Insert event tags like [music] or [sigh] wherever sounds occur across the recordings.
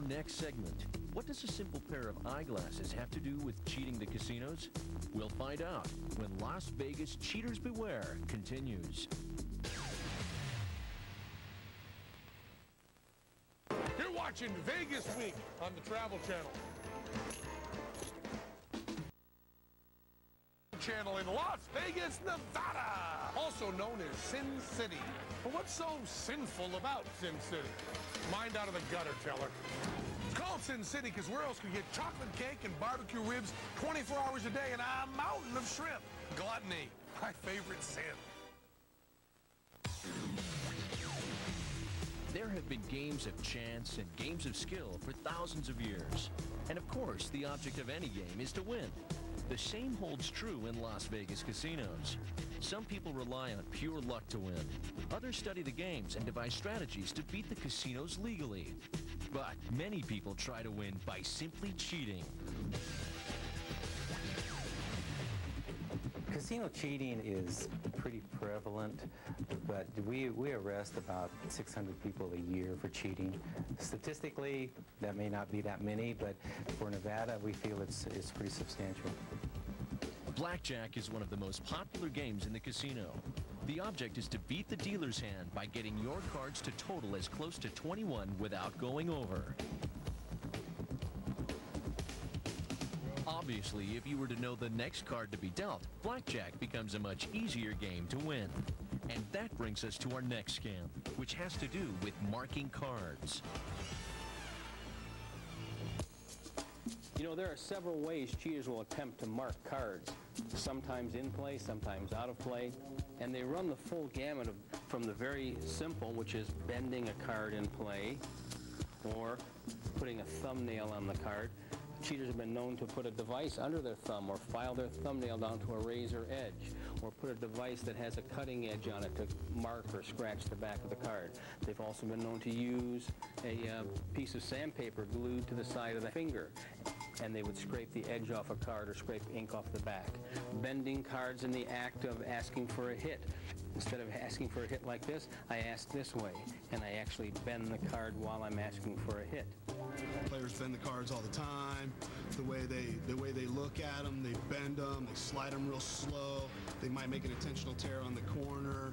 our next segment. What does a simple pair of eyeglasses have to do with cheating the casinos? We'll find out when Las Vegas Cheaters Beware continues. You're watching Vegas Week on the Travel Channel. Channel in Las Vegas, Nevada, also known as Sin City. But what's so sinful about Sin City? Mind out of the gutter, Teller. It's called Sin City because where else can you get chocolate cake and barbecue ribs 24 hours a day and a mountain of shrimp? Gluttony, my favorite sin. There have been games of chance and games of skill for thousands of years. And of course, the object of any game is to win. The same holds true in Las Vegas casinos. Some people rely on pure luck to win. Others study the games and devise strategies to beat the casinos legally. But many people try to win by simply cheating. Casino cheating is pretty prevalent, but we, we arrest about 600 people a year for cheating. Statistically, that may not be that many, but for Nevada, we feel it's, it's pretty substantial. Blackjack is one of the most popular games in the casino. The object is to beat the dealer's hand by getting your cards to total as close to 21 without going over. Obviously, if you were to know the next card to be dealt, blackjack becomes a much easier game to win. And that brings us to our next scam, which has to do with marking cards. You know, there are several ways cheaters will attempt to mark cards, sometimes in play, sometimes out of play, and they run the full gamut of, from the very simple, which is bending a card in play, or putting a thumbnail on the card. Cheaters have been known to put a device under their thumb or file their thumbnail down to a razor edge or put a device that has a cutting edge on it to mark or scratch the back of the card. They've also been known to use a uh, piece of sandpaper glued to the side of the finger and they would scrape the edge off a card or scrape ink off the back. Bending cards in the act of asking for a hit. Instead of asking for a hit like this, I ask this way, and I actually bend the card while I'm asking for a hit. Players bend the cards all the time. The way they the way they look at them, they bend them, they slide them real slow. They might make an intentional tear on the corner.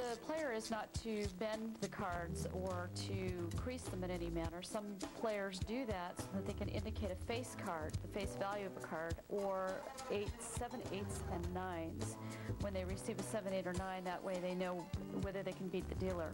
The player is not to bend the cards or to crease them in any manner. Some players do that so that they can indicate a face card, the face value of a card, or eight, seven, eights, and nines. When they receive a seven, eight, or nine, that way they know whether they can beat the dealer.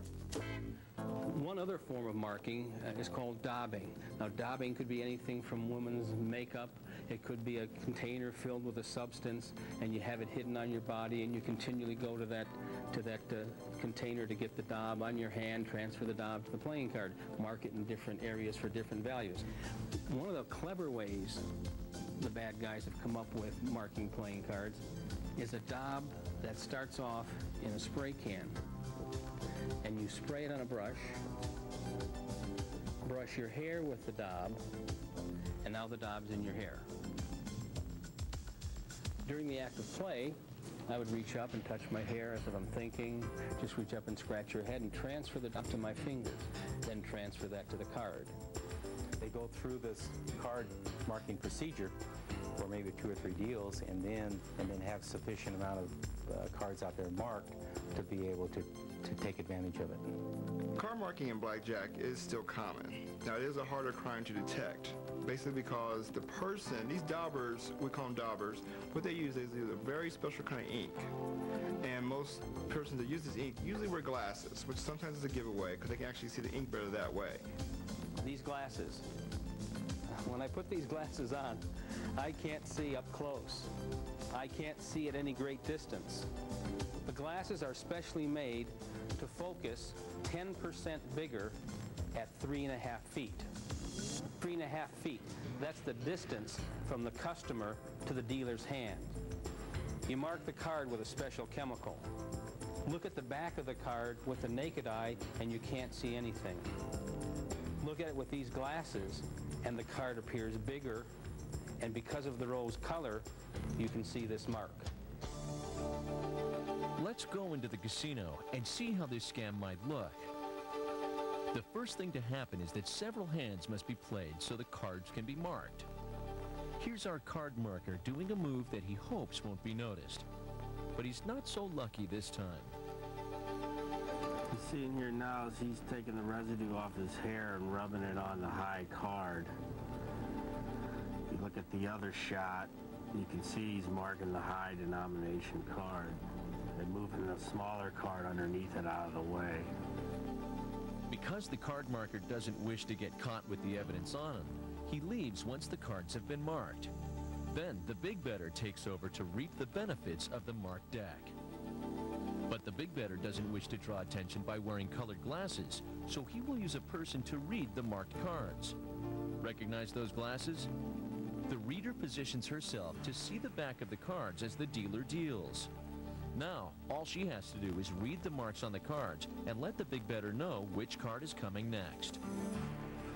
One other form of marking uh, is called daubing. Now, daubing could be anything from women's makeup. It could be a container filled with a substance, and you have it hidden on your body, and you continually go to that to that uh, container to get the daub on your hand, transfer the daub to the playing card, mark it in different areas for different values. One of the clever ways the bad guys have come up with marking playing cards is a daub that starts off in a spray can and you spray it on a brush, brush your hair with the daub, and now the daub's in your hair. During the act of play, I would reach up and touch my hair as if I'm thinking, just reach up and scratch your head and transfer the daub to my fingers, then transfer that to the card. They go through this card marking procedure for maybe two or three deals and then and then have sufficient amount of uh, cards out there marked to be able to, to take advantage of it. Card marking in blackjack is still common. Now, it is a harder crime to detect, basically because the person, these daubers, we call them daubers, what they use is a very special kind of ink. And most persons that use this ink usually wear glasses, which sometimes is a giveaway because they can actually see the ink better that way. These glasses, [laughs] when I put these glasses on, I can't see up close. I can't see at any great distance. The glasses are specially made to focus 10% bigger at three and a half feet. Three and a half feet, that's the distance from the customer to the dealer's hand. You mark the card with a special chemical. Look at the back of the card with the naked eye and you can't see anything. Look at it with these glasses and the card appears bigger and because of the rose color, you can see this mark. Let's go into the casino and see how this scam might look. The first thing to happen is that several hands must be played so the cards can be marked. Here's our card marker doing a move that he hopes won't be noticed. But he's not so lucky this time. You see in here now is he's taking the residue off his hair and rubbing it on the high card. If you look at the other shot, you can see he's marking the high denomination card and moving the smaller card underneath it out of the way. Because the card marker doesn't wish to get caught with the evidence on him, he leaves once the cards have been marked. Then the big bettor takes over to reap the benefits of the marked deck. But the big bettor doesn't wish to draw attention by wearing colored glasses, so he will use a person to read the marked cards. Recognize those glasses? The reader positions herself to see the back of the cards as the dealer deals. Now, all she has to do is read the marks on the cards and let the big bettor know which card is coming next.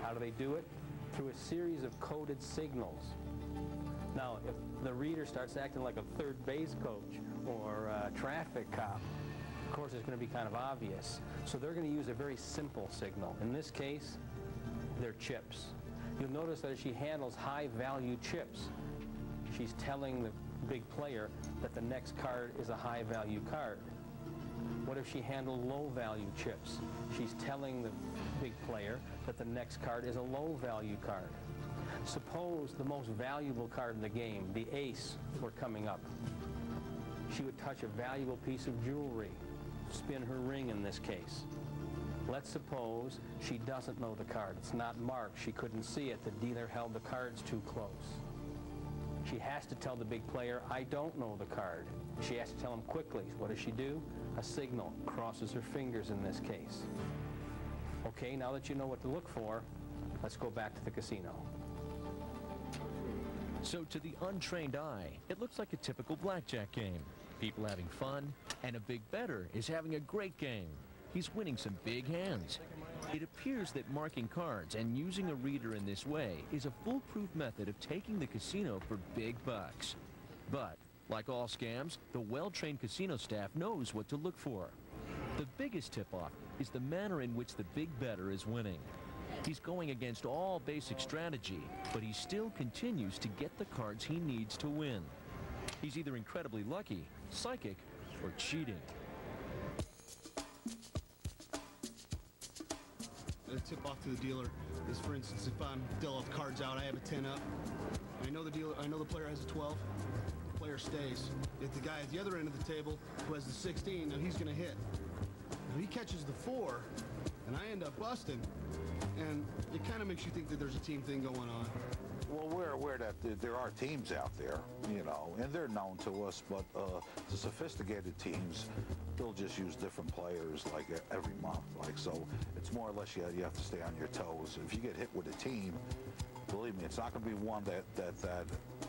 How do they do it? Through a series of coded signals. Now, if the reader starts acting like a third base coach or a traffic cop, of course it's going to be kind of obvious. So they're going to use a very simple signal. In this case, they're chips. You'll notice that as she handles high-value chips, she's telling the big player that the next card is a high-value card. What if she handled low-value chips? She's telling the big player that the next card is a low-value card. Suppose the most valuable card in the game, the ace, were coming up. She would touch a valuable piece of jewelry, spin her ring in this case. Let's suppose she doesn't know the card. It's not marked. She couldn't see it. The dealer held the cards too close. She has to tell the big player, I don't know the card. She has to tell him quickly. What does she do? A signal. Crosses her fingers in this case. Okay, now that you know what to look for, let's go back to the casino. So to the untrained eye, it looks like a typical blackjack game. People having fun, and a big bettor is having a great game. He's winning some big hands. It appears that marking cards and using a reader in this way is a foolproof method of taking the casino for big bucks. But, like all scams, the well-trained casino staff knows what to look for. The biggest tip-off is the manner in which the big bettor is winning. He's going against all basic strategy, but he still continues to get the cards he needs to win. He's either incredibly lucky, psychic, or cheating. A tip off to the dealer is, for instance, if I'm dealt cards out, I have a 10 up. I know the dealer, I know the player has a 12. The player stays. If the guy at the other end of the table who has the 16, now he's going to hit. If he catches the four, and I end up busting, and it kind of makes you think that there's a team thing going on. Aware that there are teams out there, you know, and they're known to us, but uh, the sophisticated teams, they'll just use different players like every month. Like, so it's more or less you, you have to stay on your toes. If you get hit with a team, believe me, it's not going to be one that, that, that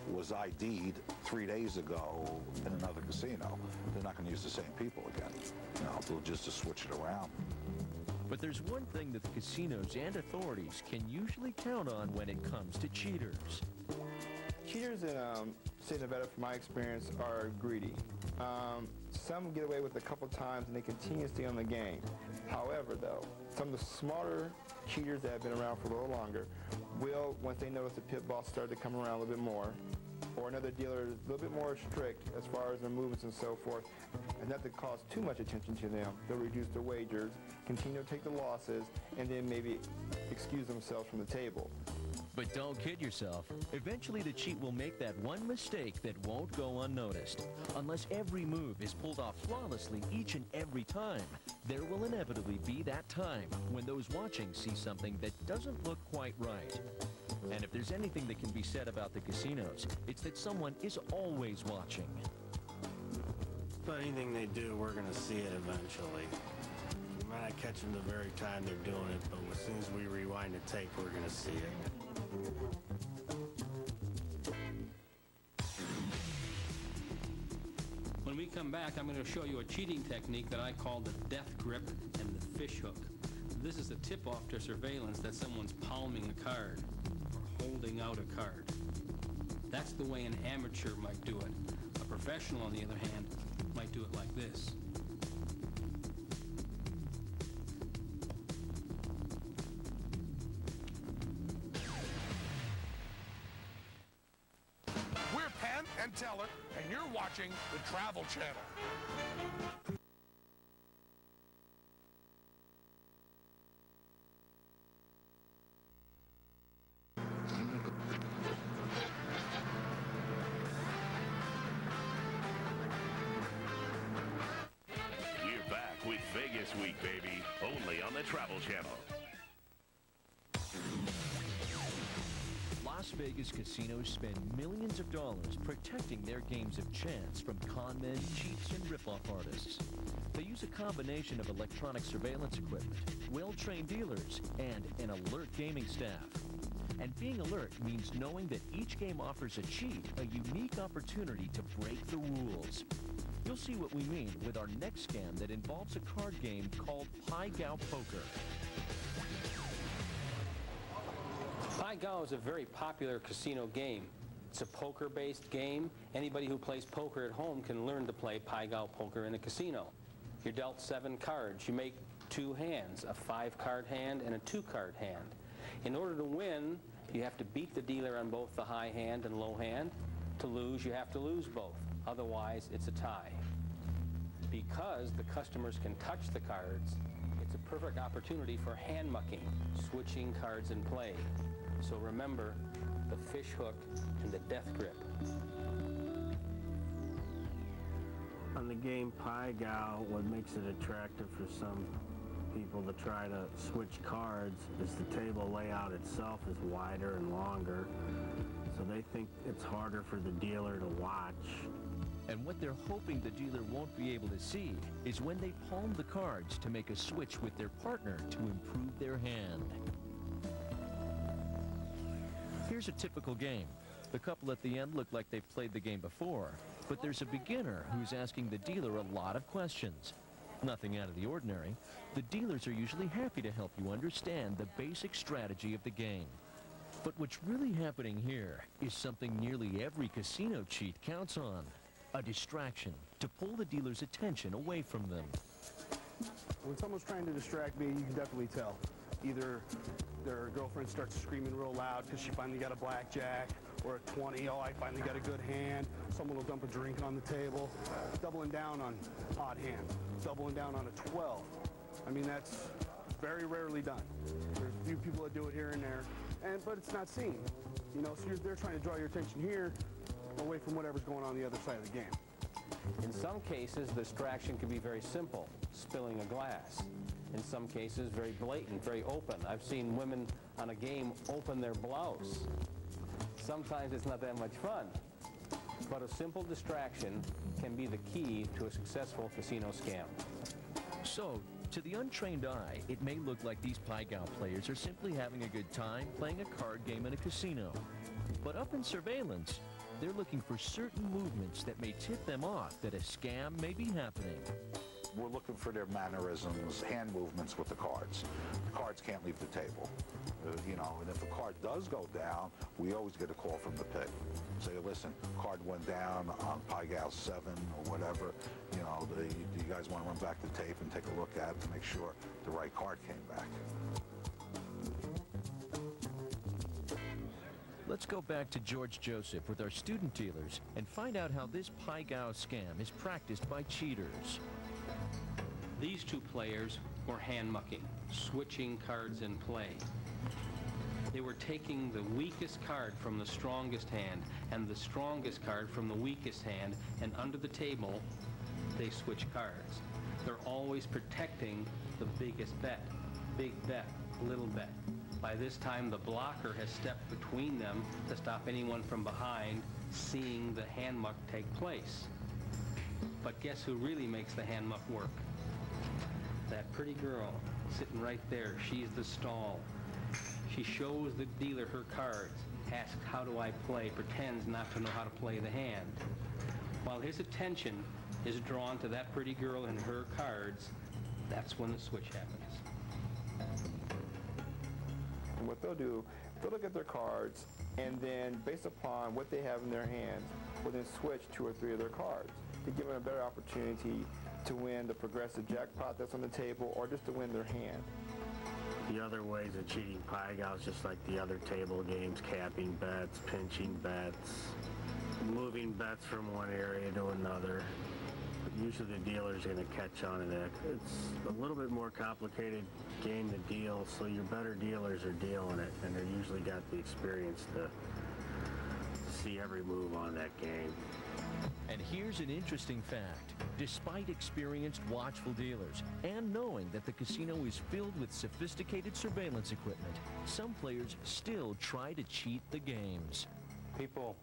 was ID'd three days ago in another casino. They're not going to use the same people again. You know, they'll just switch it around. But there's one thing that the casinos and authorities can usually count on when it comes to cheaters. Cheaters in um, State Nevada, from my experience, are greedy. Um, some get away with it a couple times and they continue to stay on the game. However, though, some of the smarter cheaters that have been around for a little longer will, once they notice the pit boss started to come around a little bit more, or another dealer is a little bit more strict as far as their movements and so forth, and not to cause too much attention to them, they'll reduce their wagers, continue to take the losses, and then maybe excuse themselves from the table. But don't kid yourself. Eventually the cheat will make that one mistake that won't go unnoticed. Unless every move is pulled off flawlessly each and every time, there will inevitably be that time when those watching see something that doesn't look quite right. And if there's anything that can be said about the casinos, it's that someone is always watching. But anything they do, we're going to see it eventually. We might not catch them the very time they're doing it, but as soon as we rewind the tape, we're going to see it. When we come back, I'm going to show you a cheating technique that I call the death grip and the fish hook. This is a tip-off to surveillance that someone's palming a card or holding out a card. That's the way an amateur might do it. A professional, on the other hand, might do it like this. Travel Channel. We're back with Vegas Week, baby, only on the Travel Channel. Vegas casinos spend millions of dollars protecting their games of chance from con men, cheats, and rip-off artists. They use a combination of electronic surveillance equipment, well-trained dealers, and an alert gaming staff. And being alert means knowing that each game offers a cheat, a unique opportunity to break the rules. You'll see what we mean with our next scam that involves a card game called Pai Gow Poker. Gow is a very popular casino game. It's a poker-based game. Anybody who plays poker at home can learn to play Pai Gow poker in a casino. You're dealt seven cards. You make two hands, a five-card hand and a two-card hand. In order to win, you have to beat the dealer on both the high hand and low hand. To lose, you have to lose both. Otherwise, it's a tie. Because the customers can touch the cards, it's a perfect opportunity for hand mucking, switching cards in play. So remember the fish hook and the death grip. On the game Pai Gow, what makes it attractive for some people to try to switch cards is the table layout itself is wider and longer. So they think it's harder for the dealer to watch. And what they're hoping the dealer won't be able to see is when they palm the cards to make a switch with their partner to improve their hand. Here's a typical game. The couple at the end look like they've played the game before, but there's a beginner who's asking the dealer a lot of questions. Nothing out of the ordinary. The dealers are usually happy to help you understand the basic strategy of the game. But what's really happening here is something nearly every casino cheat counts on. A distraction to pull the dealer's attention away from them. When someone's trying to distract me, you can definitely tell. Either their girlfriend starts screaming real loud because she finally got a blackjack, or a 20, oh, I finally got a good hand. Someone will dump a drink on the table. Doubling down on odd hand. Doubling down on a 12. I mean, that's very rarely done. There's a few people that do it here and there, and but it's not seen. You know, so they're trying to draw your attention here away from whatever's going on the other side of the game. In some cases, the distraction can be very simple, spilling a glass. In some cases, very blatant, very open. I've seen women on a game open their blouse. Sometimes it's not that much fun. But a simple distraction can be the key to a successful casino scam. So, to the untrained eye, it may look like these Gow players are simply having a good time playing a card game in a casino. But up in surveillance, they're looking for certain movements that may tip them off that a scam may be happening. We're looking for their mannerisms, hand movements with the cards. The cards can't leave the table. Uh, you know, and if a card does go down, we always get a call from the pit. Say, listen, card went down on Gow 7 or whatever. You know, do you guys want to run back the tape and take a look at it to make sure the right card came back. Let's go back to George Joseph with our student dealers and find out how this Pai Gow scam is practiced by cheaters. These two players were hand mucking, switching cards in play. They were taking the weakest card from the strongest hand and the strongest card from the weakest hand, and under the table, they switch cards. They're always protecting the biggest bet. Big bet, little bet. By this time, the blocker has stepped between them to stop anyone from behind seeing the hand muck take place. But guess who really makes the hand muck work? That pretty girl sitting right there, she's the stall. She shows the dealer her cards, asks how do I play, pretends not to know how to play the hand. While his attention is drawn to that pretty girl and her cards, that's when the switch happens. And what they'll do, they'll look at their cards, and then based upon what they have in their hands, will then switch two or three of their cards to give them a better opportunity to win the progressive jackpot that's on the table or just to win their hand. The other ways of cheating Pai Gow just like the other table games, capping bets, pinching bets. moving bets from one area to another. Usually the dealer's going to catch on to that. It's a little bit more complicated game to deal, so your better dealers are dealing it, and they're usually got the experience to see every move on that game. And here's an interesting fact. Despite experienced watchful dealers and knowing that the casino is filled with sophisticated surveillance equipment, some players still try to cheat the games. People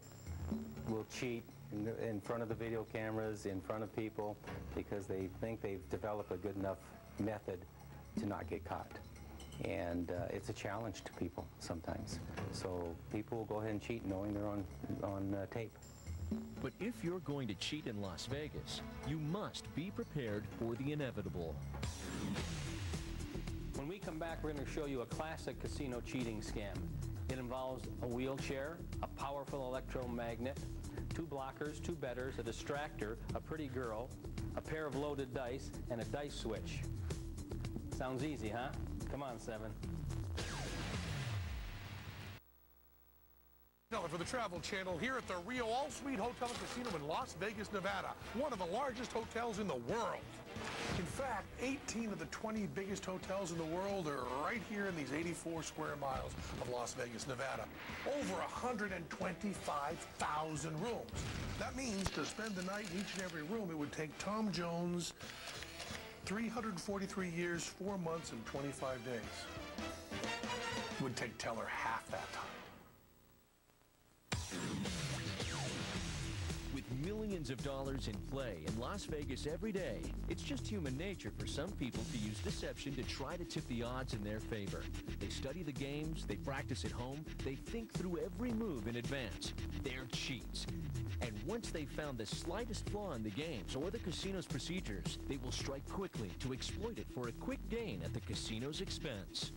will cheat in, front of the video cameras, in front of people, because they think they've developed a good enough method to not get caught. And uh, it's a challenge to people sometimes. So people will go ahead and cheat knowing they're on, on uh, tape. But if you're going to cheat in Las Vegas, you must be prepared for the inevitable. When we come back, we're going to show you a classic casino cheating scam. It involves a wheelchair, a powerful electromagnet, two blockers, two bettors, a distractor, a pretty girl, a pair of loaded dice, and a dice switch. Sounds easy, huh? Come on, Seven. For the Travel Channel here at the Rio All Suite Hotel and Casino in Las Vegas, Nevada, one of the largest hotels in the world. In fact, 18 of the 20 biggest hotels in the world are right here in these 84 square miles of Las Vegas, Nevada. Over 125,000 rooms. That means to spend the night in each and every room, it would take Tom Jones 343 years, 4 months, and 25 days. It would take Teller half that time. Millions of dollars in play in Las Vegas every day, it's just human nature for some people to use deception to try to tip the odds in their favor. They study the games, they practice at home, they think through every move in advance. They're cheats. And once they've found the slightest flaw in the games or the casino's procedures, they will strike quickly to exploit it for a quick gain at the casino's expense.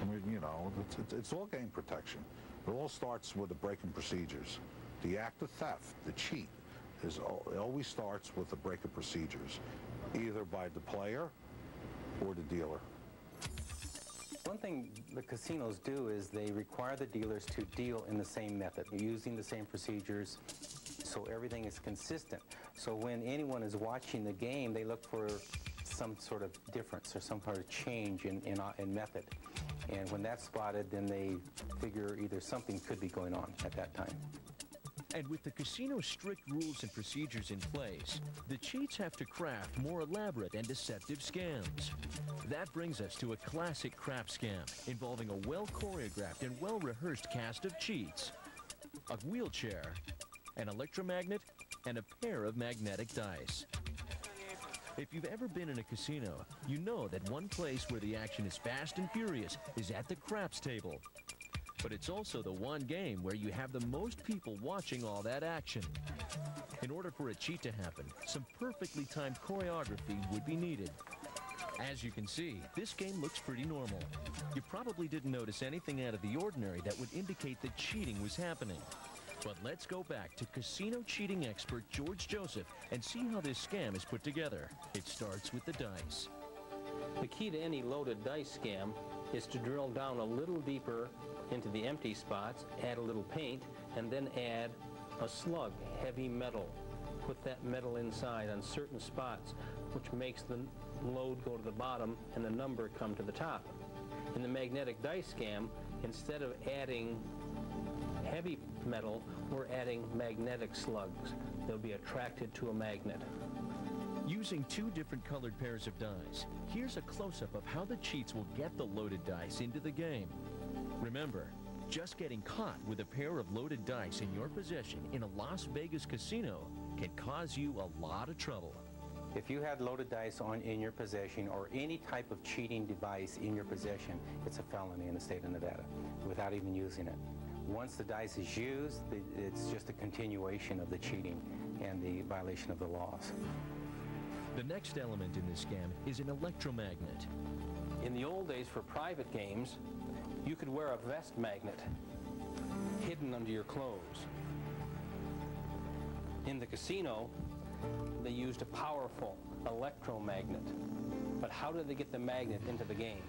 I mean, you know, it's, it's, it's all game protection. It all starts with the breaking procedures. The act of theft, the cheat, is it always starts with the break of procedures, either by the player or the dealer. One thing the casinos do is they require the dealers to deal in the same method, using the same procedures, so everything is consistent. So when anyone is watching the game, they look for some sort of difference or some sort of change in, in, in method. And when that's spotted, then they figure either something could be going on at that time. And with the casino's strict rules and procedures in place, the cheats have to craft more elaborate and deceptive scams. That brings us to a classic crap scam involving a well-choreographed and well-rehearsed cast of cheats. A wheelchair, an electromagnet, and a pair of magnetic dice. If you've ever been in a casino, you know that one place where the action is fast and furious is at the craps table. But it's also the one game where you have the most people watching all that action. In order for a cheat to happen, some perfectly timed choreography would be needed. As you can see, this game looks pretty normal. You probably didn't notice anything out of the ordinary that would indicate that cheating was happening. But let's go back to casino cheating expert George Joseph and see how this scam is put together. It starts with the dice. The key to any loaded dice scam is to drill down a little deeper into the empty spots, add a little paint, and then add a slug, heavy metal. Put that metal inside on certain spots, which makes the load go to the bottom and the number come to the top. In the magnetic dice scam, instead of adding heavy metal, we're adding magnetic slugs. They'll be attracted to a magnet. Using two different colored pairs of dice, here's a close-up of how the cheats will get the loaded dice into the game. Remember, just getting caught with a pair of loaded dice in your possession in a Las Vegas casino can cause you a lot of trouble. If you had loaded dice on in your possession or any type of cheating device in your possession, it's a felony in the state of Nevada without even using it. Once the dice is used, it's just a continuation of the cheating and the violation of the laws. The next element in this scam is an electromagnet. In the old days for private games, you could wear a vest magnet hidden under your clothes. In the casino, they used a powerful electromagnet. But how did they get the magnet into the game?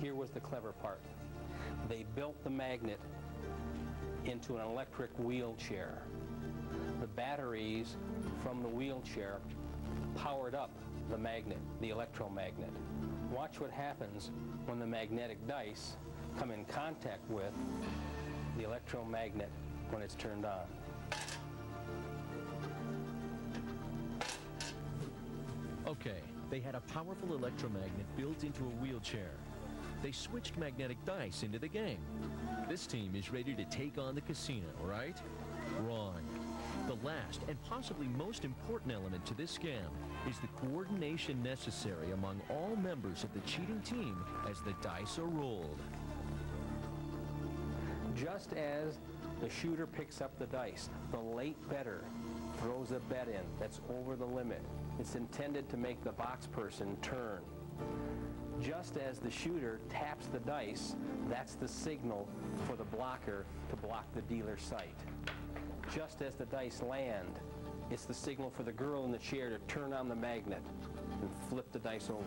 Here was the clever part. they built the magnet into an electric wheelchair. The batteries from the wheelchair powered up the magnet, the electromagnet. Watch what happens when the magnetic dice come in contact with the electromagnet when it's turned on. Okay, they had a powerful electromagnet built into a wheelchair. They switched magnetic dice into the game. This team is ready to take on the casino, right? Wrong. The last and possibly most important element to this scam is the coordination necessary among all members of the cheating team as the dice are rolled. Just as the shooter picks up the dice, the late bettor throws a bet in that's over the limit. It's intended to make the box person turn. Just as the shooter taps the dice, that's the signal for the blocker to block the dealer's sight. Just as the dice land, it's the signal for the girl in the chair to turn on the magnet and flip the dice over.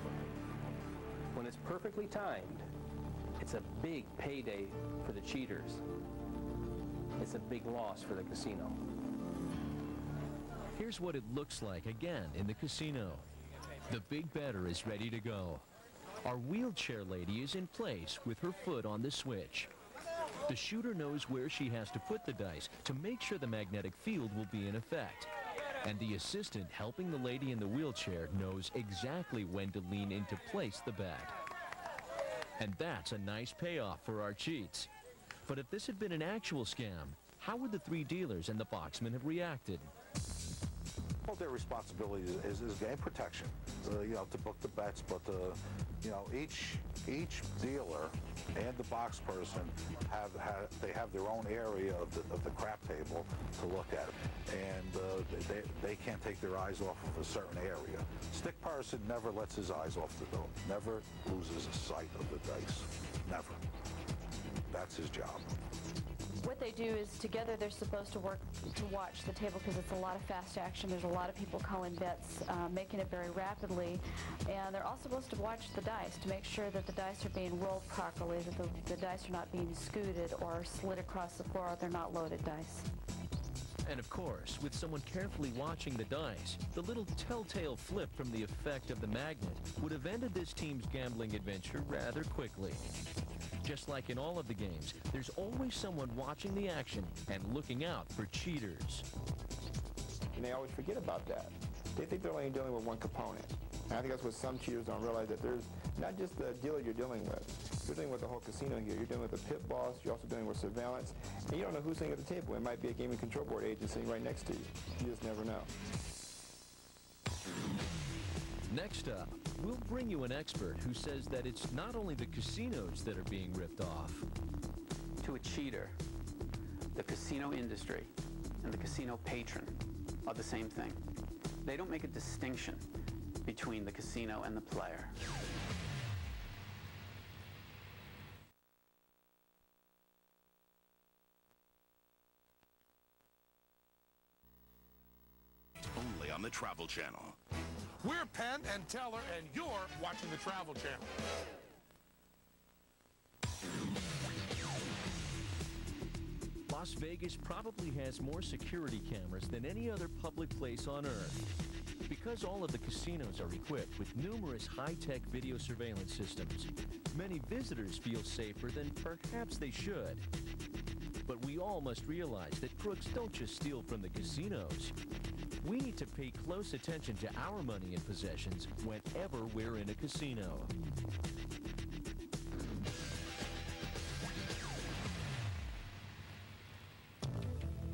When it's perfectly timed, it's a big payday for the cheaters. It's a big loss for the casino. Here's what it looks like again in the casino. The big bettor is ready to go. Our wheelchair lady is in place with her foot on the switch. The shooter knows where she has to put the dice to make sure the magnetic field will be in effect. And the assistant helping the lady in the wheelchair knows exactly when to lean in to place the bet. And that's a nice payoff for our cheats. But if this had been an actual scam, how would the three dealers and the boxman have reacted? Well, their responsibility is, is game protection, uh, you know, to book the bets, but, uh, you know, each each dealer and the box person have, they have their own area of the, of the crap table to look at, and uh, they, they can't take their eyes off of a certain area. Stick person never lets his eyes off the door, never loses sight of the dice, never. That's his job what they do is together they're supposed to work to watch the table because it's a lot of fast action. There's a lot of people calling bets, uh, making it very rapidly. And they're also supposed to watch the dice to make sure that the dice are being rolled properly, that the, the dice are not being scooted or slid across the floor, or they're not loaded dice. And of course, with someone carefully watching the dice, the little telltale flip from the effect of the magnet would have ended this team's gambling adventure rather quickly. Just like in all of the games, there's always someone watching the action and looking out for cheaters. And they always forget about that. They think they're only dealing with one component. And I think that's what some cheaters don't realize, that there's not just the dealer you're dealing with. You're dealing with the whole casino here. You're dealing with the pit boss. You're also dealing with surveillance. And you don't know who's sitting at the table. It might be a gaming control board agent sitting right next to you. You just never know. Next up, we'll bring you an expert who says that it's not only the casinos that are being ripped off. To a cheater, the casino industry and the casino patron are the same thing. They don't make a distinction between the casino and the player. Only on the Travel Channel. We're Penn and Teller, and you're watching the Travel Channel. Las Vegas probably has more security cameras than any other public place on Earth. Because all of the casinos are equipped with numerous high-tech video surveillance systems, many visitors feel safer than perhaps they should. But we all must realize that crooks don't just steal from the casinos. We need to pay close attention to our money and possessions whenever we're in a casino.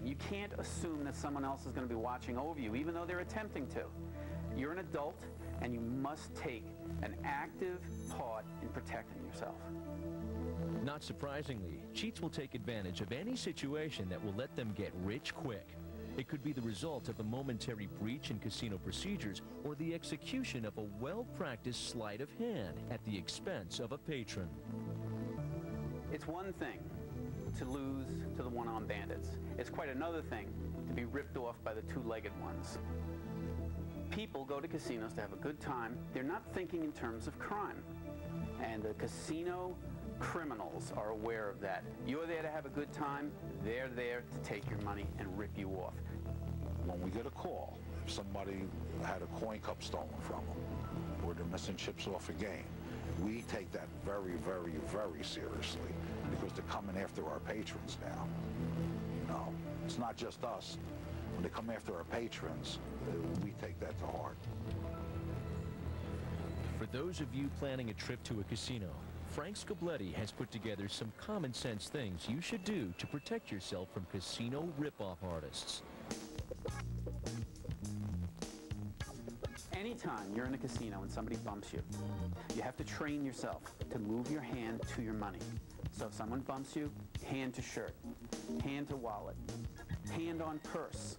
You can't assume that someone else is going to be watching over you, even though they're attempting to. You're an adult, and you must take an active part in protecting yourself. Not surprisingly, cheats will take advantage of any situation that will let them get rich quick. It could be the result of a momentary breach in casino procedures or the execution of a well-practiced sleight of hand at the expense of a patron. It's one thing to lose to the one-armed bandits. It's quite another thing to be ripped off by the two-legged ones. People go to casinos to have a good time. They're not thinking in terms of crime. And the casino criminals are aware of that. You're there to have a good time. They're there to take your money and rip you off. When we get a call, if somebody had a coin cup stolen from them, or they're missing chips off a game, we take that very, very, very seriously because they're coming after our patrons now. You know, it's not just us. When they come after our patrons, we take that to heart. For those of you planning a trip to a casino, Frank Scoblete has put together some common sense things you should do to protect yourself from casino rip-off artists. Anytime you're in a casino and somebody bumps you, you have to train yourself to move your hand to your money. So if someone bumps you, hand to shirt, hand to wallet, hand on purse.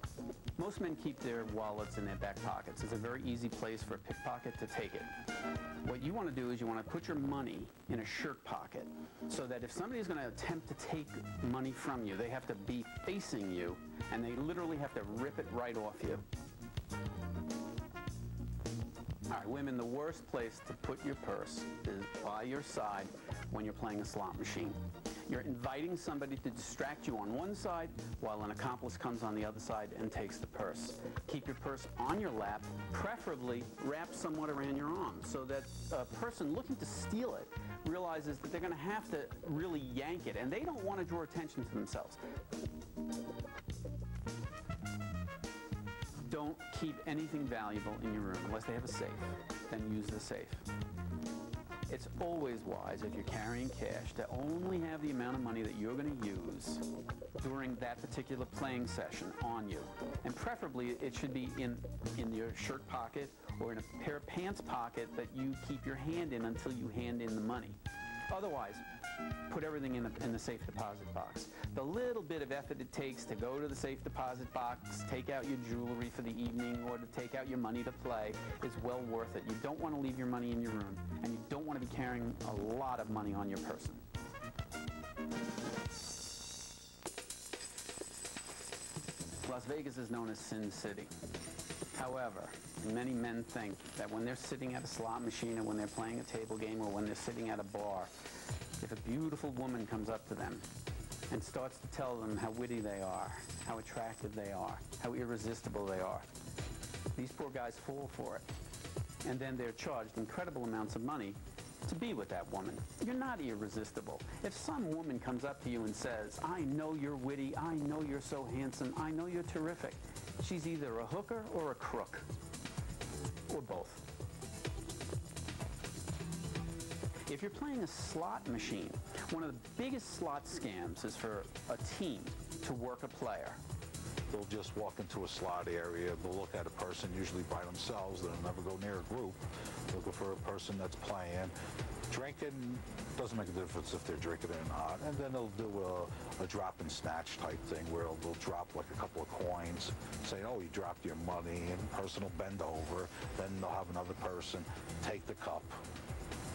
Most men keep their wallets in their back pockets. It's a very easy place for a pickpocket to take it. What you want to do is you want to put your money in a shirt pocket so that if somebody is going to attempt to take money from you, they have to be facing you and they literally have to rip it right off you. All right, women, the worst place to put your purse is by your side when you're playing a slot machine. You're inviting somebody to distract you on one side while an accomplice comes on the other side and takes the purse. Keep your purse on your lap, preferably wrapped somewhat around your arm so that a person looking to steal it realizes that they're going to have to really yank it and they don't want to draw attention to themselves. Don't keep anything valuable in your room unless they have a safe. Then use the safe. It's always wise if you're carrying cash to only have the amount of money that you're going to use during that particular playing session on you. And preferably it should be in, in your shirt pocket or in a pair of pants pocket that you keep your hand in until you hand in the money. Otherwise, put everything in the, in the safe deposit box. The little bit of effort it takes to go to the safe deposit box, take out your jewelry for the evening, or to take out your money to play is well worth it. You don't want to leave your money in your room, and you don't want to be carrying a lot of money on your person. Las Vegas is known as Sin City. However, many men think that when they're sitting at a slot machine or when they're playing a table game or when they're sitting at a bar, if a beautiful woman comes up to them and starts to tell them how witty they are, how attractive they are, how irresistible they are, these poor guys fall for it. And then they're charged incredible amounts of money to be with that woman. You're not irresistible. If some woman comes up to you and says, I know you're witty, I know you're so handsome, I know you're terrific, she's either a hooker or a crook, or both. If you're playing a slot machine, one of the biggest slot scams is for a team to work a player. They'll just walk into a slot area, they'll look at a person usually by themselves, they'll never go near a group, looking for a person that's playing. Drinking doesn't make a difference if they're drinking or not. And then they'll do a, a drop and snatch type thing where they'll, they'll drop like a couple of coins, say, oh, you dropped your money, and the person will bend over. Then they'll have another person take the cup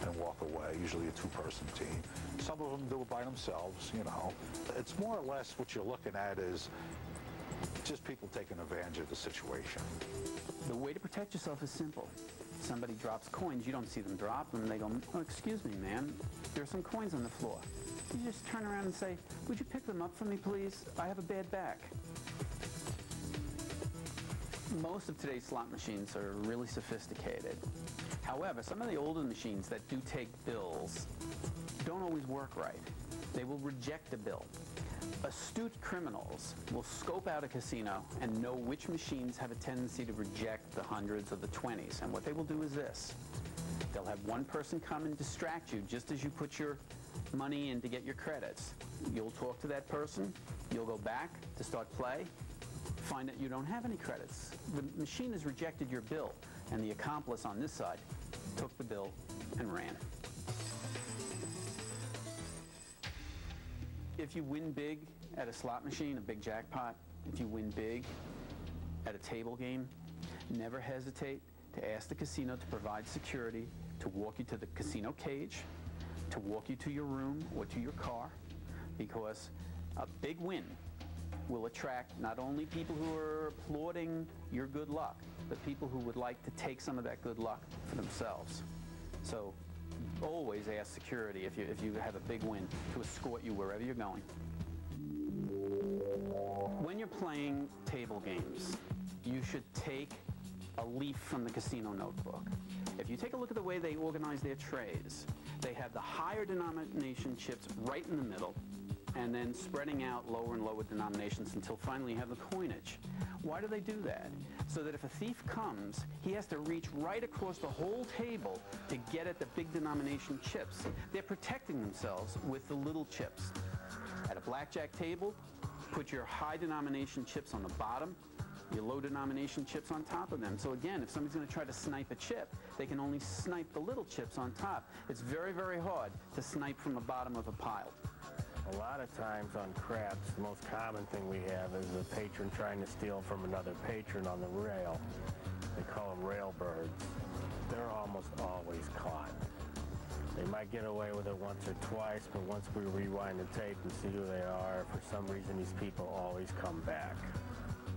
and walk away, usually a two-person team. Some of them do it by themselves, you know. It's more or less what you're looking at is just people taking advantage of the situation. The way to protect yourself is simple. Somebody drops coins, you don't see them drop them. They go, oh, excuse me, man, there are some coins on the floor. You just turn around and say, would you pick them up for me, please? I have a bad back. Most of today's slot machines are really sophisticated. However, some of the older machines that do take bills don't always work right. They will reject a bill. Astute criminals will scope out a casino and know which machines have a tendency to reject the hundreds or the 20s. And what they will do is this. They'll have one person come and distract you just as you put your money in to get your credits. You'll talk to that person. You'll go back to start play. Find that you don't have any credits. The machine has rejected your bill, and the accomplice on this side took the bill and ran. If you win big at a slot machine, a big jackpot, if you win big at a table game, never hesitate to ask the casino to provide security, to walk you to the casino cage, to walk you to your room or to your car, because a big win will attract not only people who are applauding your good luck, but people who would like to take some of that good luck for themselves. So always ask security if you, if you have a big win to escort you wherever you're going. When you're playing table games, you should take a leaf from the casino notebook. If you take a look at the way they organize their trays, they have the higher denomination chips right in the middle, and then spreading out lower and lower denominations until finally you have the coinage. Why do they do that? So that if a thief comes, he has to reach right across the whole table to get at the big denomination chips. They're protecting themselves with the little chips. At a blackjack table, put your high denomination chips on the bottom, your low denomination chips on top of them. So again, if somebody's going to try to snipe a chip, they can only snipe the little chips on top. It's very, very hard to snipe from the bottom of a pile. A lot of times on craps, the most common thing we have is a patron trying to steal from another patron on the rail. They call them railbirds. They're almost always caught. They might get away with it once or twice, but once we rewind the tape and see who they are, for some reason these people always come back.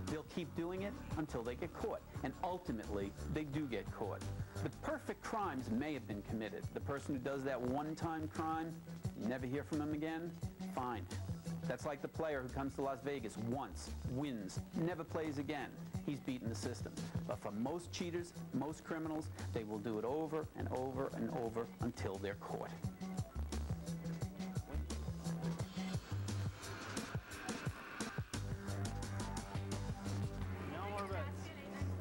They'll keep doing it until they get caught. And ultimately, they do get caught. The perfect crimes may have been committed. The person who does that one-time crime, never hear from them again, fine. That's like the player who comes to Las Vegas once, wins, never plays again. He's beaten the system. But for most cheaters, most criminals, they will do it over and over and over until they're caught.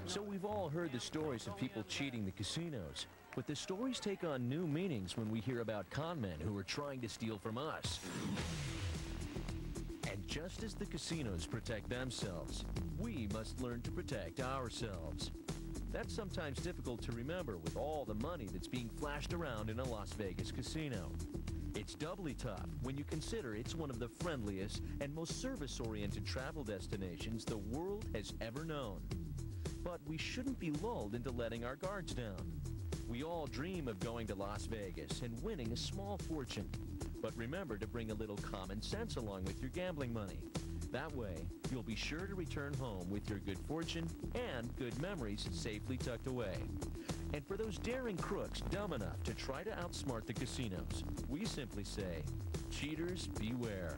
So we've all heard the stories of people cheating the casinos, but the stories take on new meanings when we hear about con men who are trying to steal from us. And just as the casinos protect themselves, we must learn to protect ourselves. That's sometimes difficult to remember with all the money that's being flashed around in a Las Vegas casino. It's doubly tough when you consider it's one of the friendliest and most service-oriented travel destinations the world has ever known. But we shouldn't be lulled into letting our guards down. We all dream of going to Las Vegas and winning a small fortune. But remember to bring a little common sense along with your gambling money. That way, you'll be sure to return home with your good fortune and good memories safely tucked away. And for those daring crooks dumb enough to try to outsmart the casinos, we simply say, cheaters beware.